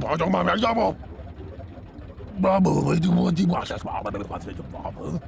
Pociąg mam jak znowu! Babu, ty młodzi masz, słaba, będę patrzeć w babu.